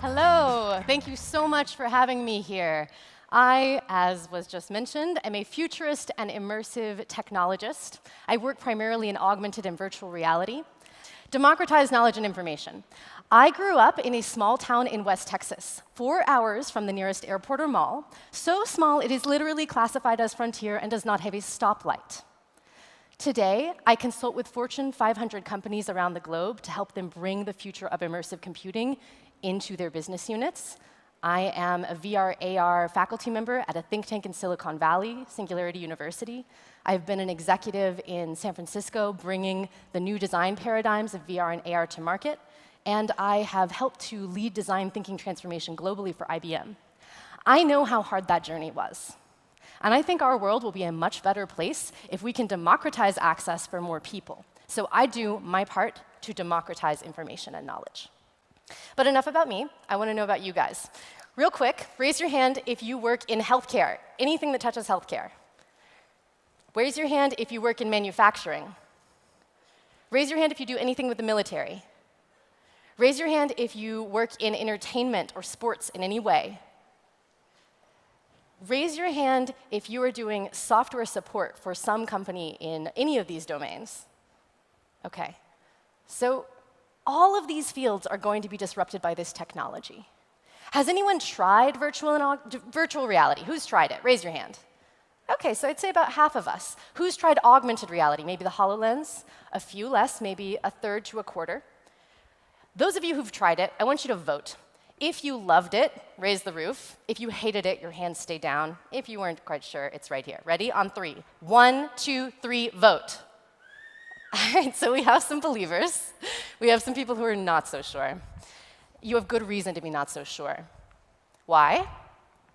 Hello. Thank you so much for having me here. I, as was just mentioned, am a futurist and immersive technologist. I work primarily in augmented and virtual reality. Democratize knowledge and information. I grew up in a small town in West Texas, four hours from the nearest airport or mall, so small it is literally classified as frontier and does not have a stoplight. Today, I consult with Fortune 500 companies around the globe to help them bring the future of immersive computing into their business units. I am a VR AR faculty member at a think tank in Silicon Valley, Singularity University. I've been an executive in San Francisco bringing the new design paradigms of VR and AR to market, and I have helped to lead design thinking transformation globally for IBM. I know how hard that journey was. And I think our world will be a much better place if we can democratize access for more people. So I do my part to democratize information and knowledge. But enough about me. I want to know about you guys. Real quick, raise your hand if you work in healthcare, anything that touches healthcare. Raise your hand if you work in manufacturing. Raise your hand if you do anything with the military. Raise your hand if you work in entertainment or sports in any way. Raise your hand if you are doing software support for some company in any of these domains. OK. So all of these fields are going to be disrupted by this technology. Has anyone tried virtual, virtual reality? Who's tried it? Raise your hand. OK, so I'd say about half of us. Who's tried augmented reality? Maybe the HoloLens? A few less, maybe a third to a quarter. Those of you who've tried it, I want you to vote. If you loved it, raise the roof. If you hated it, your hands stay down. If you weren't quite sure, it's right here. Ready? On three. One, two, three, vote. All right, so we have some believers. We have some people who are not so sure. You have good reason to be not so sure. Why?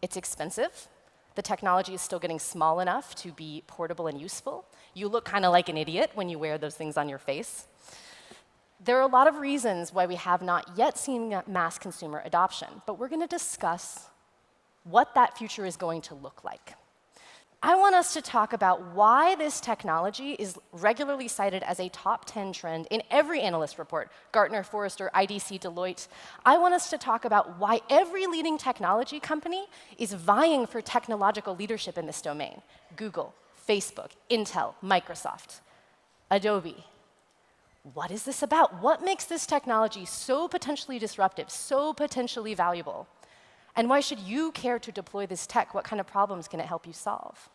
It's expensive. The technology is still getting small enough to be portable and useful. You look kind of like an idiot when you wear those things on your face. There are a lot of reasons why we have not yet seen mass consumer adoption, but we're going to discuss what that future is going to look like. I want us to talk about why this technology is regularly cited as a top 10 trend in every analyst report Gartner, Forrester, IDC, Deloitte. I want us to talk about why every leading technology company is vying for technological leadership in this domain Google, Facebook, Intel, Microsoft, Adobe, what is this about? What makes this technology so potentially disruptive, so potentially valuable? And why should you care to deploy this tech? What kind of problems can it help you solve?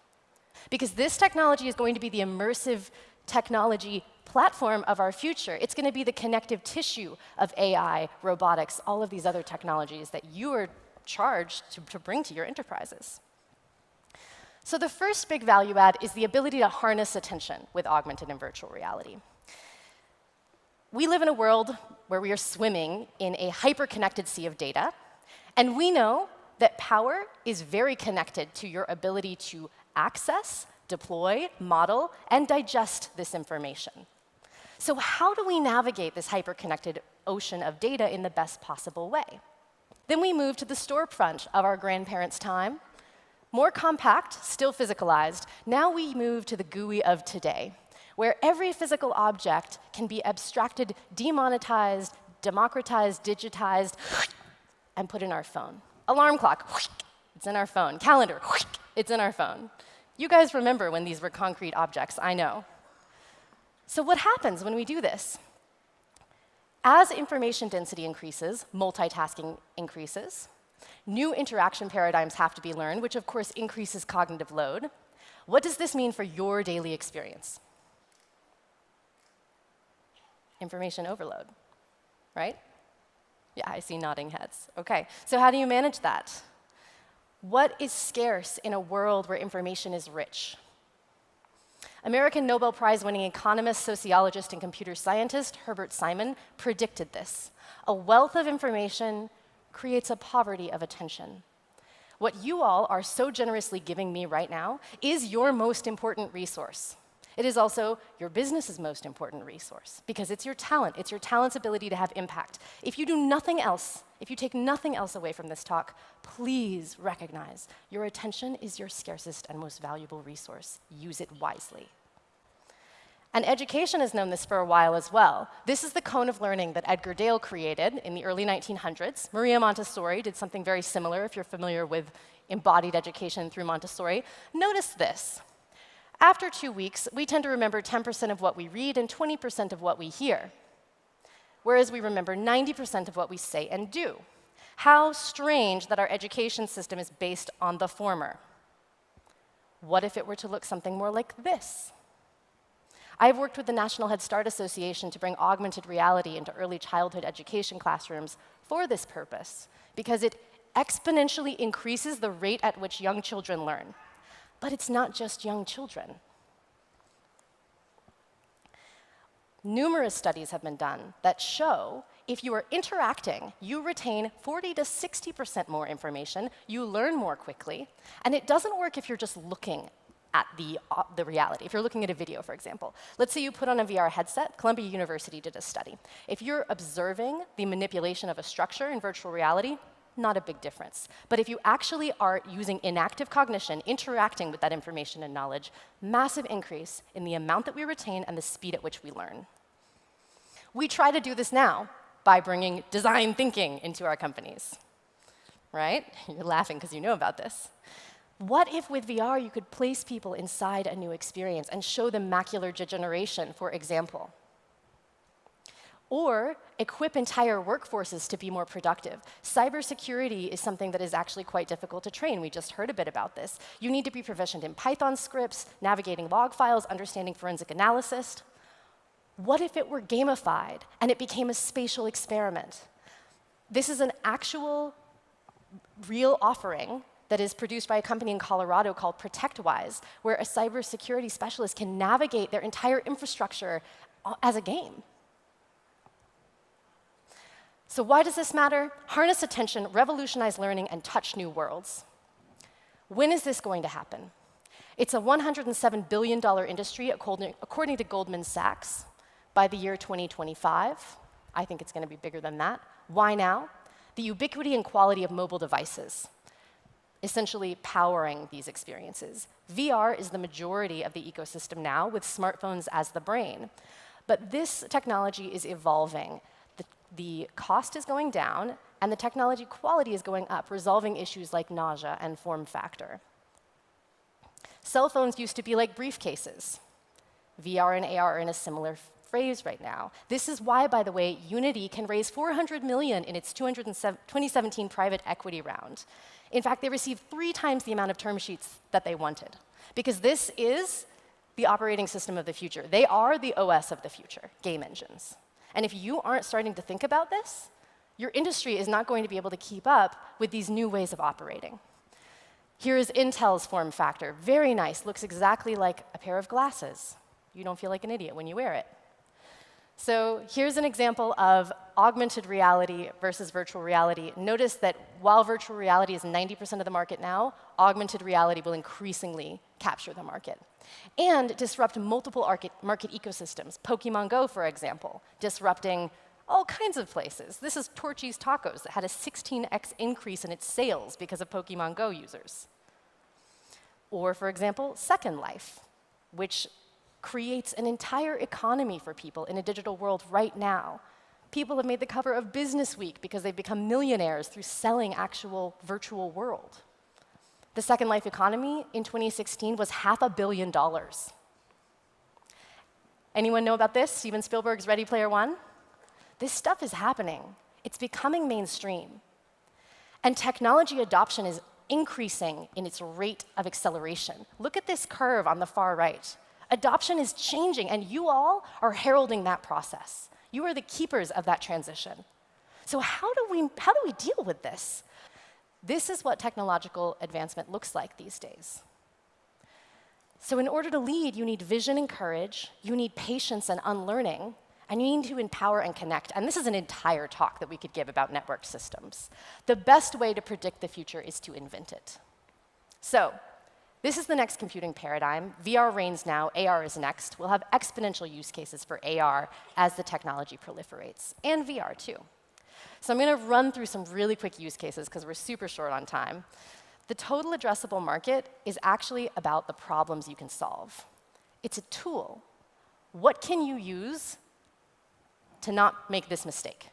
Because this technology is going to be the immersive technology platform of our future. It's going to be the connective tissue of AI, robotics, all of these other technologies that you are charged to, to bring to your enterprises. So the first big value add is the ability to harness attention with augmented and virtual reality. We live in a world where we are swimming in a hyper-connected sea of data, and we know that power is very connected to your ability to access, deploy, model, and digest this information. So how do we navigate this hyper-connected ocean of data in the best possible way? Then we move to the storefront of our grandparents' time. More compact, still physicalized, now we move to the GUI of today, where every physical object can be abstracted, demonetized, democratized, digitized, and put in our phone. Alarm clock, it's in our phone. Calendar, it's in our phone. You guys remember when these were concrete objects, I know. So what happens when we do this? As information density increases, multitasking increases. New interaction paradigms have to be learned, which of course increases cognitive load. What does this mean for your daily experience? information overload, right? Yeah, I see nodding heads. OK, so how do you manage that? What is scarce in a world where information is rich? American Nobel Prize winning economist, sociologist, and computer scientist Herbert Simon predicted this. A wealth of information creates a poverty of attention. What you all are so generously giving me right now is your most important resource. It is also your business's most important resource because it's your talent, it's your talent's ability to have impact. If you do nothing else, if you take nothing else away from this talk, please recognize your attention is your scarcest and most valuable resource. Use it wisely. And education has known this for a while as well. This is the cone of learning that Edgar Dale created in the early 1900s. Maria Montessori did something very similar, if you're familiar with embodied education through Montessori. Notice this. After two weeks, we tend to remember 10% of what we read and 20% of what we hear, whereas we remember 90% of what we say and do. How strange that our education system is based on the former. What if it were to look something more like this? I've worked with the National Head Start Association to bring augmented reality into early childhood education classrooms for this purpose, because it exponentially increases the rate at which young children learn. But it's not just young children. Numerous studies have been done that show if you are interacting, you retain 40 to 60% more information, you learn more quickly, and it doesn't work if you're just looking at the, uh, the reality. If you're looking at a video, for example, let's say you put on a VR headset, Columbia University did a study. If you're observing the manipulation of a structure in virtual reality, not a big difference. But if you actually are using enactive cognition, interacting with that information and knowledge, massive increase in the amount that we retain and the speed at which we learn. We try to do this now by bringing design thinking into our companies. Right? You're laughing because you know about this. What if with VR you could place people inside a new experience and show them macular degeneration, for example? Or equip entire workforces to be more productive. Cybersecurity is something that is actually quite difficult to train. We just heard a bit about this. You need to be proficient in Python scripts, navigating log files, understanding forensic analysis. What if it were gamified and it became a spatial experiment? This is an actual, real offering that is produced by a company in Colorado called ProtectWise, where a cybersecurity specialist can navigate their entire infrastructure uh, as a game. So, why does this matter? Harness attention, revolutionize learning, and touch new worlds. When is this going to happen? It's a $107 billion industry, according to Goldman Sachs, by the year 2025. I think it's going to be bigger than that. Why now? The ubiquity and quality of mobile devices essentially powering these experiences. VR is the majority of the ecosystem now, with smartphones as the brain. But this technology is evolving. The, cost is going down, and the technology quality is going up, resolving issues like nausea and form factor. Cell phones used to be like briefcases. VR and AR are in a similar phrase right now. This is why, by the way, Unity can raise 400 million in its 2017 private equity round. In fact, they received three times the amount of term sheets that they wanted, because this is the operating system of the future. They are the OS of the future, game engines. And if you aren't starting to think about this, your industry is not going to be able to keep up with these new ways of operating. Here is Intel's form factor. Very nice, looks exactly like a pair of glasses. You don't feel like an idiot when you wear it. So here's an example of augmented reality versus virtual reality. Notice that while virtual reality is 90% of the market now, augmented reality will increasingly capture the market and disrupt multiple market ecosystems. Pokemon Go, for example, disrupting all kinds of places. This is Torchy's Tacos that had a 16x increase in its sales because of Pokemon Go users. Or, for example, Second Life, which creates an entire economy for people in a digital world right now. People have made the cover of Business Week because they've become millionaires through selling actual virtual world. The Second Life economy in 2016 was half a billion dollars. Anyone know about this? Steven Spielberg's Ready Player One? This stuff is happening. It's becoming mainstream. And technology adoption is increasing in its rate of acceleration. Look at this curve on the far right. Adoption is changing, and you all are heralding that process. You are the keepers of that transition. So, how do we, how do we deal with this? This is what technological advancement looks like these days. So, in order to lead, you need vision and courage, you need patience and unlearning, and you need to empower and connect. And this is an entire talk that we could give about network systems. The best way to predict the future is to invent it. So, this is the next computing paradigm. VR reigns now, AR is next. We'll have exponential use cases for AR as the technology proliferates, and VR too. So I'm going to run through some really quick use cases because we're super short on time. The total addressable market is actually about the problems you can solve. It's a tool. What can you use to not make this mistake?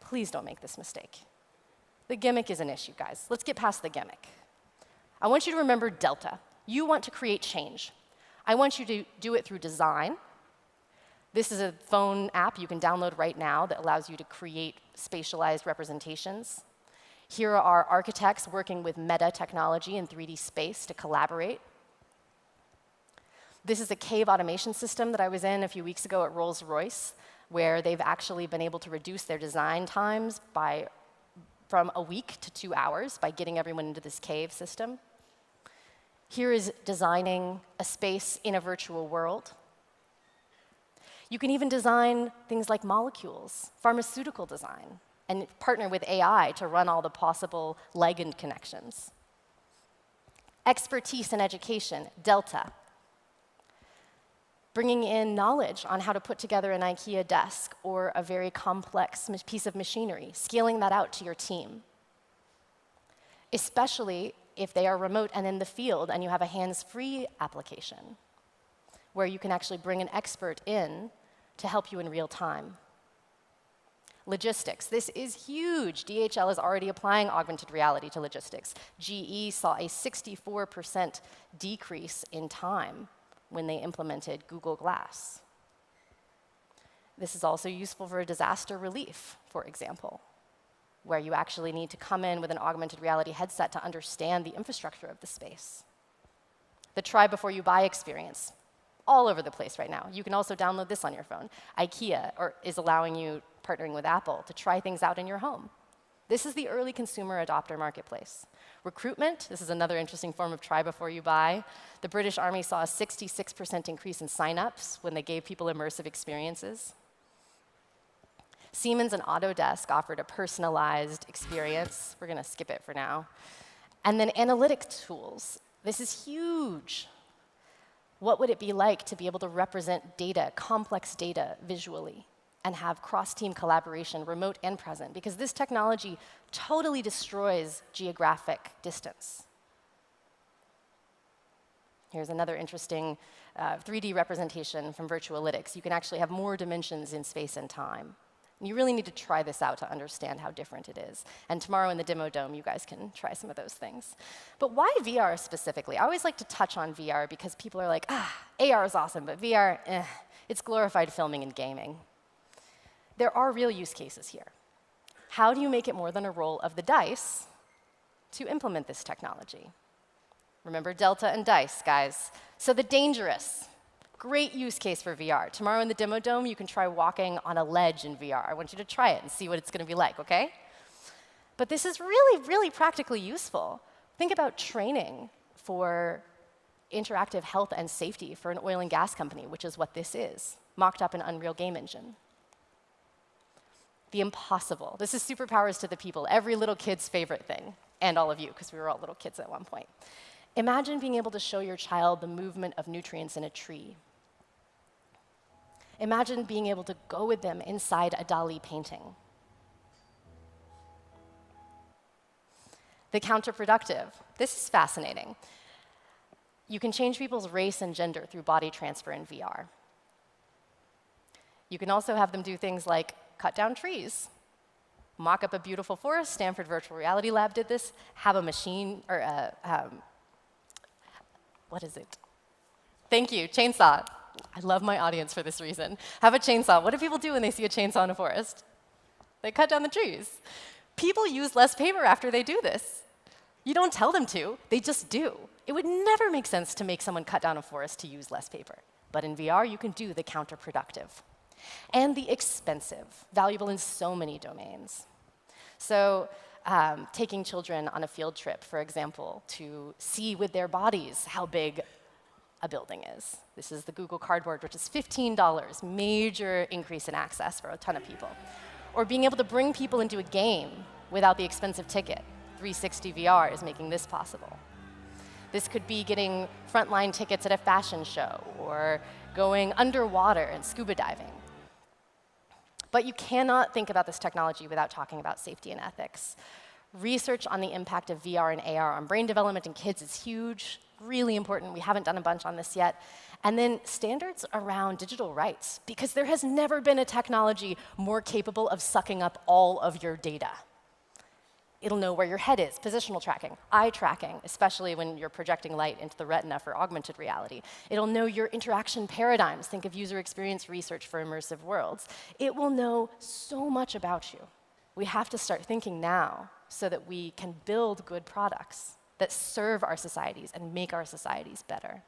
Please don't make this mistake. The gimmick is an issue, guys. Let's get past the gimmick. I want you to remember Delta. You want to create change. I want you to do it through design. This is a phone app you can download right now that allows you to create spatialized representations. Here are architects working with meta technology in 3D space to collaborate. This is a cave automation system that I was in a few weeks ago at Rolls-Royce, where they've actually been able to reduce their design times by, from a week to two hours by getting everyone into this cave system. Here is designing a space in a virtual world. You can even design things like molecules, pharmaceutical design, and partner with AI to run all the possible ligand connections. Expertise in education, Delta. Bringing in knowledge on how to put together an IKEA desk or a very complex piece of machinery, scaling that out to your team. Especially if they are remote and in the field and you have a hands-free application where you can actually bring an expert in to help you in real time. Logistics. This is huge. DHL is already applying augmented reality to logistics. GE saw a 64% decrease in time when they implemented Google Glass. This is also useful for disaster relief, for example where you actually need to come in with an augmented reality headset to understand the infrastructure of the space. The try before you buy experience, all over the place right now. You can also download this on your phone. IKEA or, is allowing you, partnering with Apple, to try things out in your home. This is the early consumer adopter marketplace. Recruitment, this is another interesting form of try before you buy. The British Army saw a 66% increase in signups when they gave people immersive experiences. Siemens and Autodesk offered a personalized experience. We're going to skip it for now. And then analytic tools. This is huge. What would it be like to be able to represent data, complex data, visually, and have cross-team collaboration, remote and present? Because this technology totally destroys geographic distance. Here's another interesting uh, 3D representation from Virtualitics. You can actually have more dimensions in space and time. You really need to try this out to understand how different it is. And tomorrow in the demo dome, you guys can try some of those things. But why VR specifically? I always like to touch on VR because people are like, ah, AR is awesome, but VR, eh, it's glorified filming and gaming. There are real use cases here. How do you make it more than a roll of the dice to implement this technology? Remember Delta and dice, guys. So the dangerous, Great use case for VR. Tomorrow in the demo dome, you can try walking on a ledge in VR. I want you to try it and see what it's going to be like, okay? But this is really, really practically useful. Think about training for interactive health and safety for an oil and gas company, which is what this is, mocked up in Unreal Game Engine. The impossible. This is superpowers to the people, every little kid's favorite thing, and all of you, because we were all little kids at one point. Imagine being able to show your child the movement of nutrients in a tree Imagine being able to go with them inside a Dali painting. The counterproductive. This is fascinating. You can change people's race and gender through body transfer in VR. You can also have them do things like cut down trees, mock up a beautiful forest. Stanford Virtual Reality Lab did this. Have a machine, or a, um, what is it? Thank you, chainsaw. I love my audience for this reason. Have a chainsaw. What do people do when they see a chainsaw in a forest? They cut down the trees. People use less paper after they do this. You don't tell them to, they just do. It would never make sense to make someone cut down a forest to use less paper. But in VR, you can do the counterproductive. And the expensive, valuable in so many domains. So, um, taking children on a field trip, for example, to see with their bodies how big a building is. This is the Google Cardboard, which is $15, major increase in access for a ton of people. Or being able to bring people into a game without the expensive ticket. 360 VR is making this possible. This could be getting frontline tickets at a fashion show or going underwater and scuba diving. But you cannot think about this technology without talking about safety and ethics. Research on the impact of VR and AR on brain development in kids is huge, really important. We haven't done a bunch on this yet. And then standards around digital rights, because there has never been a technology more capable of sucking up all of your data. It'll know where your head is, positional tracking, eye tracking, especially when you're projecting light into the retina for augmented reality. It'll know your interaction paradigms. Think of user experience research for immersive worlds. It will know so much about you. We have to start thinking now so that we can build good products that serve our societies and make our societies better.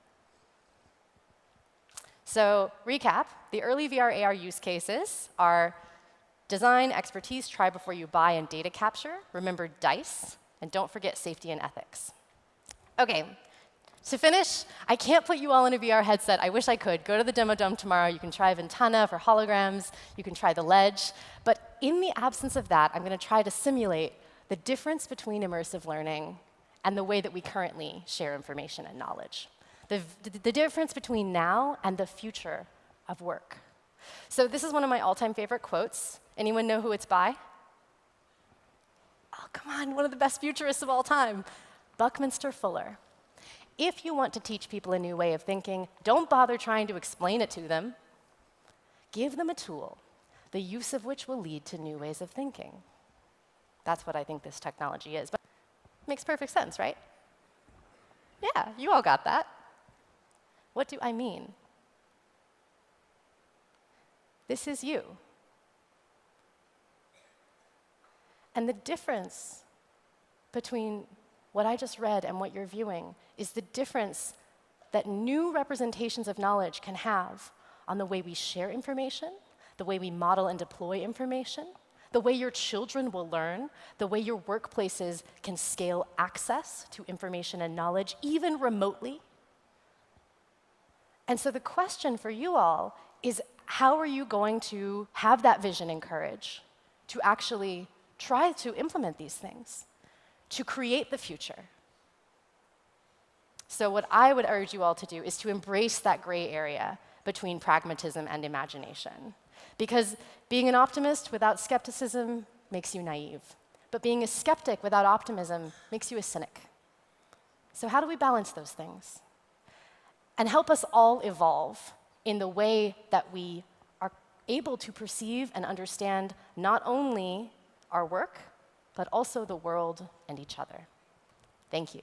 So, recap the early VR AR use cases are design, expertise, try before you buy, and data capture. Remember DICE, and don't forget safety and ethics. Okay, to finish, I can't put you all in a VR headset. I wish I could. Go to the Demo Dome tomorrow. You can try Ventana for holograms. You can try the Ledge. But in the absence of that, I'm going to try to simulate the difference between immersive learning and the way that we currently share information and knowledge. The, the, the difference between now and the future of work. So this is one of my all-time favorite quotes. Anyone know who it's by? Oh, come on, one of the best futurists of all time, Buckminster Fuller. If you want to teach people a new way of thinking, don't bother trying to explain it to them. Give them a tool, the use of which will lead to new ways of thinking. That's what I think this technology is. But makes perfect sense, right? Yeah, you all got that. What do I mean? This is you. And the difference between what I just read and what you're viewing is the difference that new representations of knowledge can have on the way we share information, the way we model and deploy information, the way your children will learn, the way your workplaces can scale access to information and knowledge, even remotely. And so the question for you all is how are you going to have that vision and courage to actually try to implement these things, to create the future? So, what I would urge you all to do is to embrace that gray area between pragmatism and imagination. Because being an optimist without skepticism makes you naive. But being a skeptic without optimism makes you a cynic. So, how do we balance those things? And help us all evolve in the way that we are able to perceive and understand not only our work, but also the world and each other. Thank you.